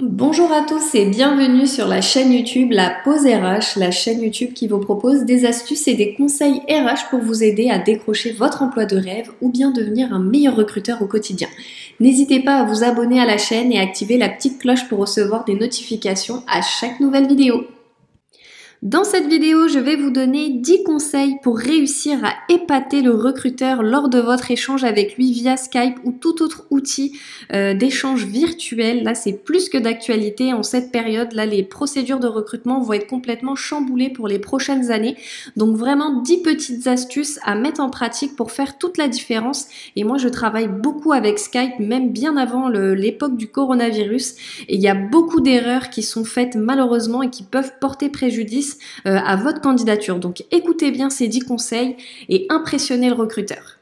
Bonjour à tous et bienvenue sur la chaîne YouTube La Pause RH, la chaîne YouTube qui vous propose des astuces et des conseils RH pour vous aider à décrocher votre emploi de rêve ou bien devenir un meilleur recruteur au quotidien. N'hésitez pas à vous abonner à la chaîne et à activer la petite cloche pour recevoir des notifications à chaque nouvelle vidéo. Dans cette vidéo, je vais vous donner 10 conseils pour réussir à épater le recruteur lors de votre échange avec lui via Skype ou tout autre outil euh, d'échange virtuel. Là, c'est plus que d'actualité en cette période. Là, les procédures de recrutement vont être complètement chamboulées pour les prochaines années. Donc vraiment 10 petites astuces à mettre en pratique pour faire toute la différence. Et moi, je travaille beaucoup avec Skype, même bien avant l'époque du coronavirus. Et il y a beaucoup d'erreurs qui sont faites malheureusement et qui peuvent porter préjudice euh, à votre candidature. Donc écoutez bien ces 10 conseils et impressionnez le recruteur.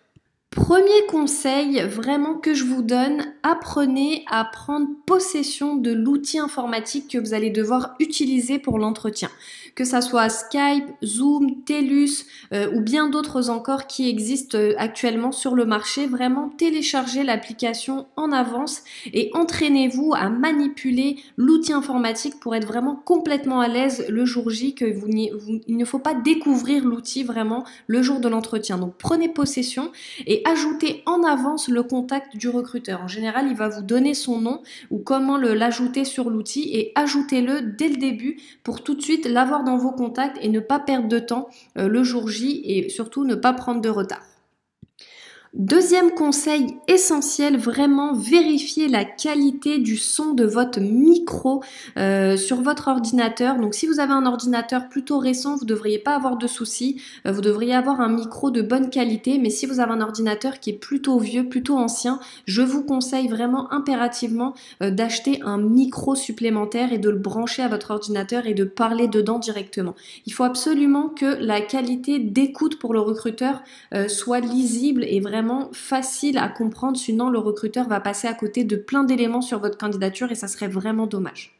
Premier conseil vraiment que je vous donne, apprenez à prendre possession de l'outil informatique que vous allez devoir utiliser pour l'entretien. Que ça soit Skype, Zoom, TELUS euh, ou bien d'autres encore qui existent euh, actuellement sur le marché, vraiment téléchargez l'application en avance et entraînez-vous à manipuler l'outil informatique pour être vraiment complètement à l'aise le jour J que il ne faut pas découvrir l'outil vraiment le jour de l'entretien. Donc prenez possession et ajoutez en avance le contact du recruteur. En général, il va vous donner son nom ou comment l'ajouter sur l'outil et ajoutez-le dès le début pour tout de suite l'avoir dans vos contacts et ne pas perdre de temps euh, le jour J et surtout ne pas prendre de retard. Deuxième conseil essentiel, vraiment vérifier la qualité du son de votre micro euh, sur votre ordinateur. Donc si vous avez un ordinateur plutôt récent, vous ne devriez pas avoir de soucis. Euh, vous devriez avoir un micro de bonne qualité. Mais si vous avez un ordinateur qui est plutôt vieux, plutôt ancien, je vous conseille vraiment impérativement euh, d'acheter un micro supplémentaire et de le brancher à votre ordinateur et de parler dedans directement. Il faut absolument que la qualité d'écoute pour le recruteur soit lisible et vraiment facile à comprendre, sinon le recruteur va passer à côté de plein d'éléments sur votre candidature et ça serait vraiment dommage.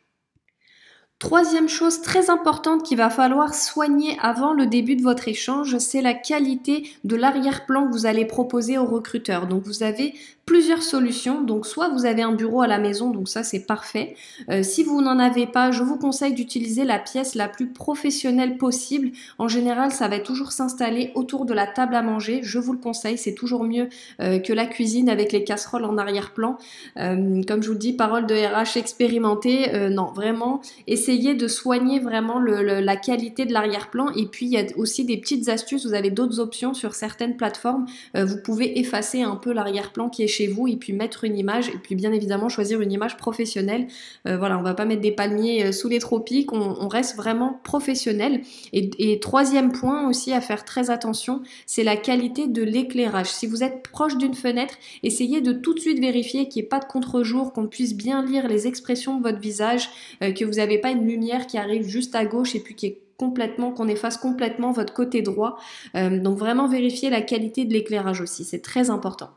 Troisième chose très importante qu'il va falloir soigner avant le début de votre échange, c'est la qualité de l'arrière-plan que vous allez proposer au recruteur. Donc vous avez plusieurs solutions. Donc soit vous avez un bureau à la maison, donc ça c'est parfait. Euh, si vous n'en avez pas, je vous conseille d'utiliser la pièce la plus professionnelle possible. En général, ça va toujours s'installer autour de la table à manger. Je vous le conseille, c'est toujours mieux euh, que la cuisine avec les casseroles en arrière-plan. Euh, comme je vous dis, parole de RH expérimentée. non, vraiment, essayez de soigner vraiment la qualité de l'arrière-plan. Et puis il y a aussi des petites astuces. Vous avez d'autres options sur certaines plateformes. vous pouvez effacer un peu l'arrière-plan qui est chez vous et puis mettre une image et puis bien évidemment choisir une image professionnelle. Euh, voilà, on va pas mettre des palmiers euh, sous les tropiques, on, reste vraiment professionnel. Et, troisième point aussi à faire très attention, c'est la qualité de l'éclairage. Si vous êtes proche d'une fenêtre, essayez de tout de suite vérifier qu'il n'y ait pas de contre-jour, qu'on puisse bien lire les expressions de votre visage, euh, que vous n'avez pas lumière qui arrive juste à gauche et puis qui est complètement, qu'on efface complètement votre côté droit. donc vraiment vérifier la qualité de l'éclairage aussi, c'est très important.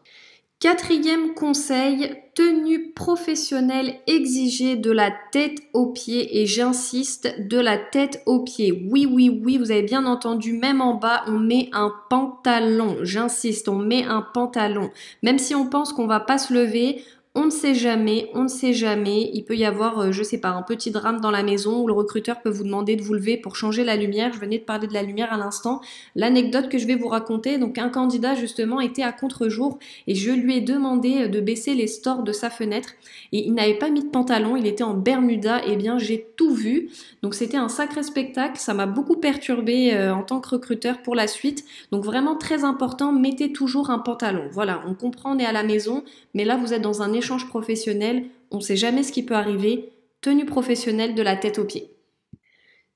Quatrième conseil, tenue professionnelle exigée de la tête aux pieds et j'insiste, de la tête aux pieds. Oui, oui, oui, vous avez bien entendu, même en bas, on met un pantalon. J'insiste, on met un pantalon. Même si on pense qu'on va pas se lever, on ne sait jamais, on ne sait jamais. Il peut y avoir, euh, je sais pas, un petit drame dans la maison où le recruteur peut vous demander de vous lever pour changer la lumière. Je venais de parler de la lumière à l'instant. L'anecdote que je vais vous raconter, donc un candidat justement était à contre-jour et je lui ai demandé euh, de baisser les stores de sa fenêtre et il n'avait pas mis de pantalon, il était en Bermuda. Et eh bien, j'ai tout vu. Donc c'était un sacré spectacle. Ça m'a beaucoup perturbé euh, en tant que recruteur pour la suite. Donc vraiment très important, mettez toujours un pantalon. Voilà, on comprend, on est à la maison, mais là vous êtes dans un échange professionnel, on sait jamais ce qui peut arriver, tenue professionnelle de la tête aux pieds.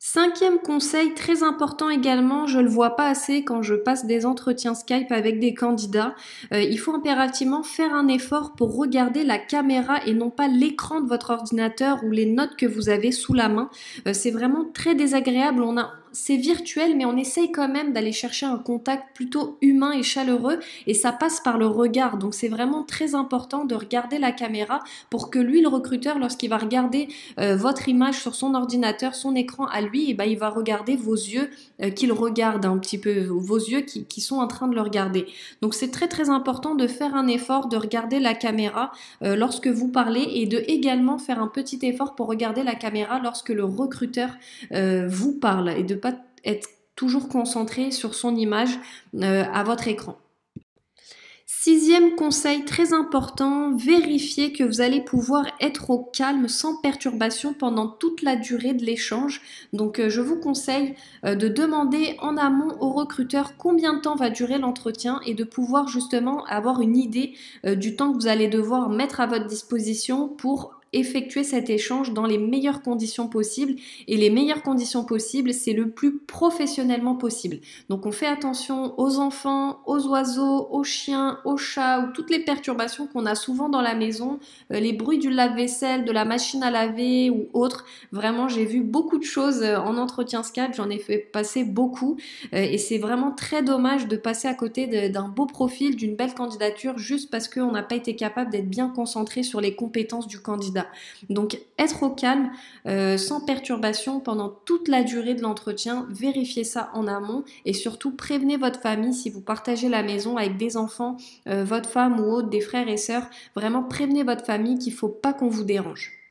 Cinquième conseil très important également, je le vois pas assez quand je passe des entretiens Skype avec des candidats, euh, il faut impérativement faire un effort pour regarder la caméra et non pas l'écran de votre ordinateur ou les notes que vous avez sous la main. Euh, c'est vraiment très désagréable. On a c'est virtuel, mais on essaye quand même d'aller chercher un contact plutôt humain et chaleureux, et ça passe par le regard. Donc c'est vraiment très important de regarder la caméra pour que lui, le recruteur, lorsqu'il va regarder euh, votre image sur son ordinateur, son écran à lui, et eh ben, il va regarder vos yeux euh, qu'il regarde un petit peu, vos yeux qui, sont en train de le regarder. Donc c'est très très important de faire un effort de regarder la caméra euh, lorsque vous parlez et de également faire un petit effort pour regarder la caméra lorsque le recruteur vous parle et de être toujours concentré sur son image à votre écran. Sixième conseil très important, vérifiez que vous allez pouvoir être au calme sans perturbation pendant toute la durée de l'échange. Donc euh, je vous conseille euh, de demander en amont au recruteur combien de temps va durer l'entretien et de pouvoir justement avoir une idée euh, du temps que vous allez devoir mettre à votre disposition pour effectuer cet échange dans les meilleures conditions possibles. Et les meilleures conditions possibles, c'est le plus professionnellement possible. Donc on fait attention aux enfants, aux oiseaux, aux chiens, aux chats ou toutes les perturbations qu'on a souvent dans la maison, euh, les bruits du lave-vaisselle, de la machine à laver ou autre. Vraiment, j'ai vu beaucoup de choses euh, en entretien Skype, j'en ai fait passer beaucoup. Euh, et c'est vraiment très dommage de passer à côté d'un beau profil, d'une belle candidature, juste parce qu'on n'a pas été capable d'être bien concentré sur les compétences du candidat. Donc être au calme, euh, sans perturbation pendant toute la durée de l'entretien, vérifiez ça en amont et surtout prévenez votre famille si vous partagez la maison avec des enfants, euh, votre femme ou autre, des frères et sœurs, vraiment prévenez votre famille qu'il ne faut pas qu'on vous dérange.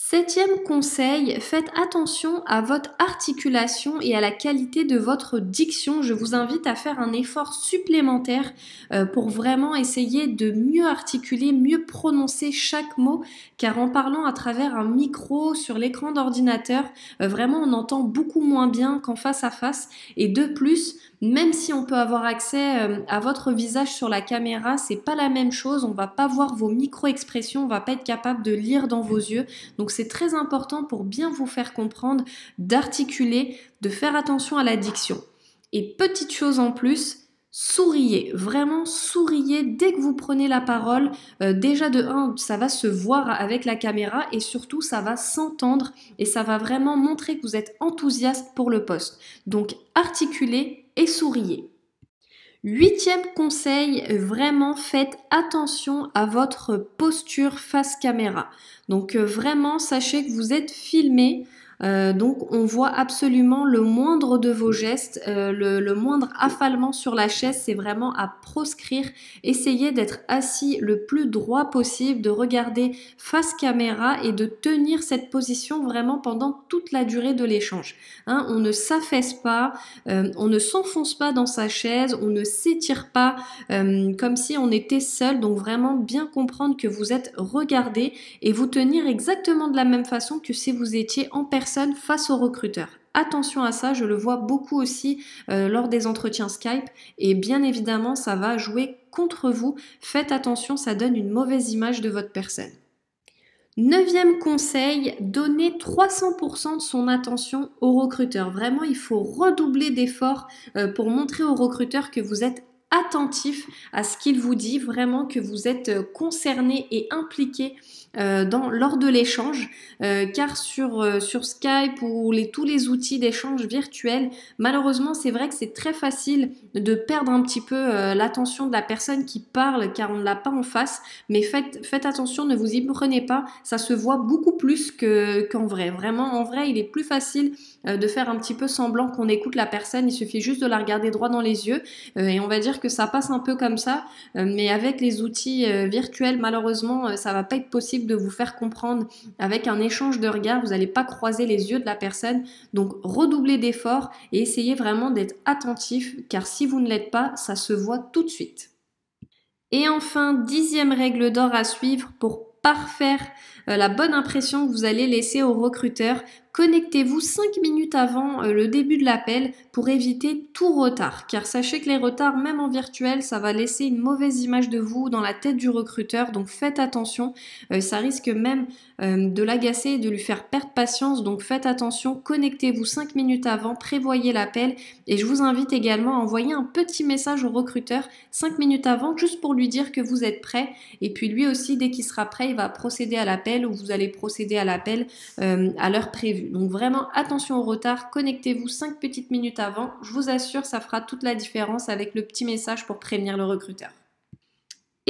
Septième conseil, faites attention à votre articulation et à la qualité de votre diction. Je vous invite à faire un effort supplémentaire euh, pour vraiment essayer de mieux articuler, mieux prononcer chaque mot, car en parlant à travers un micro sur l'écran d'ordinateur, euh, vraiment on entend beaucoup moins bien qu'en face à face. Et de plus, même si on peut avoir accès euh, à votre visage sur la caméra, c'est pas la même chose. On va pas voir vos micro-expressions, on va pas être capable de lire dans vos yeux. Donc c'est très important pour bien vous faire comprendre, d'articuler, de faire attention à la diction. Et petite chose en plus, souriez, vraiment souriez dès que vous prenez la parole. Euh, déjà de 1, ça va se voir avec la caméra et surtout ça va s'entendre et ça va vraiment montrer que vous êtes enthousiaste pour le poste. Donc articulez et souriez. Huitième conseil, vraiment faites attention à votre posture face caméra. Donc euh, vraiment sachez que vous êtes filmé. Euh, donc on voit absolument le moindre de vos gestes, euh, le, moindre affalement sur la chaise, c'est vraiment à proscrire. Essayez d'être assis le plus droit possible, de regarder face caméra et de tenir cette position vraiment pendant toute la durée de l'échange. Hein, on ne s'affaisse pas, euh, on ne s'enfonce pas dans sa chaise, on ne s'étire pas comme si on était seul. Donc vraiment bien comprendre que vous êtes regardé et vous tenir exactement de la même façon que si vous étiez en personne face au recruteur. Attention à ça, je le vois beaucoup aussi euh, lors des entretiens Skype et bien évidemment ça va jouer contre vous. Faites attention, ça donne une mauvaise image de votre personne. Neuvième conseil, donnez 300% de son attention au recruteur. Vraiment, il faut redoubler d'efforts euh, pour montrer au recruteur que vous êtes attentif à ce qu'il vous dit, vraiment que vous êtes euh, concerné et impliqué euh, dans, lors de l'échange, euh, car sur, euh, sur Skype ou les, tous les outils d'échange virtuels, malheureusement c'est vrai que c'est très facile de perdre un petit peu l'attention de la personne qui parle car on ne l'a pas en face, mais faites, faites attention, ne vous y prenez pas, ça se voit beaucoup plus qu'en vrai. Vraiment, en vrai, il est plus facile de faire un petit peu semblant qu'on écoute la personne, il suffit juste de la regarder droit dans les yeux et on va dire que ça passe un peu comme ça, mais avec les outils virtuels, malheureusement, ça va pas être possible de vous faire comprendre avec un échange de regards. Vous n'allez pas croiser les yeux de la personne. Donc redoublez d'efforts et essayez vraiment d'être attentif car si vous ne l'êtes pas, ça se voit tout de suite. Et enfin, dixième règle d'or à suivre pour parfaire euh, la bonne impression que vous allez laisser au recruteur. Connectez-vous 5 minutes avant euh, le début de l'appel pour éviter tout retard. Car sachez que les retards, même en virtuel, ça va laisser une mauvaise image de vous dans la tête du recruteur. Donc faites attention. Euh, ça risque même euh, de l'agacer et de lui faire perdre patience. Donc faites attention. Connectez-vous 5 minutes avant. Prévoyez l'appel. Et je vous invite également à envoyer un petit message au recruteur 5 minutes avant juste pour lui dire que vous êtes prêt. Et puis lui aussi, dès qu'il sera prêt, il va procéder à l'appel ou vous allez procéder à l'appel à l'heure prévue. Donc vraiment attention au retard, connectez-vous 5 petites minutes avant, je vous assure ça fera toute la différence avec le petit message pour prévenir le recruteur.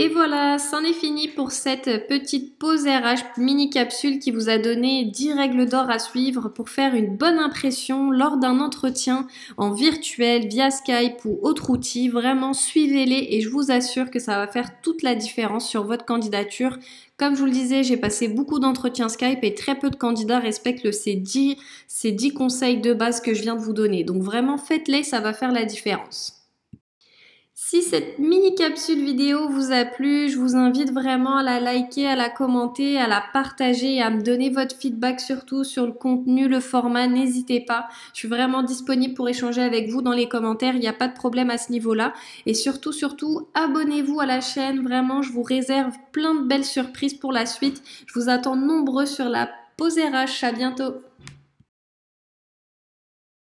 Et voilà, c'en est fini pour cette petite pause RH mini capsule qui vous a donné 10 règles d'or à suivre pour faire une bonne impression lors d'un entretien en virtuel via Skype ou autre outil. Vraiment, suivez-les et je vous assure que ça va faire toute la différence sur votre candidature. Comme je vous le disais, j'ai passé beaucoup d'entretiens Skype et très peu de candidats respectent ces 10, ces 10 conseils de base que je viens de vous donner. Donc vraiment, faites-les, ça va faire la différence. Si cette mini capsule vidéo vous a plu, je vous invite vraiment à la liker, à la commenter, à la partager à me donner votre feedback surtout sur le contenu, le format. N'hésitez pas. Je suis vraiment disponible pour échanger avec vous dans les commentaires. Il n'y a pas de problème à ce niveau-là. Et surtout, surtout, abonnez-vous à la chaîne. Vraiment, je vous réserve plein de belles surprises pour la suite. Je vous attends nombreux sur la pause RH. À bientôt.